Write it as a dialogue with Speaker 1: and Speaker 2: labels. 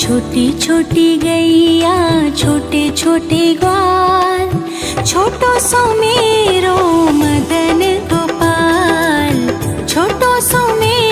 Speaker 1: छोटी छोटी गैया छोटे छोटे ग्वाल छोटो सो मेरो मदन गोपाल छोटो सो मेरो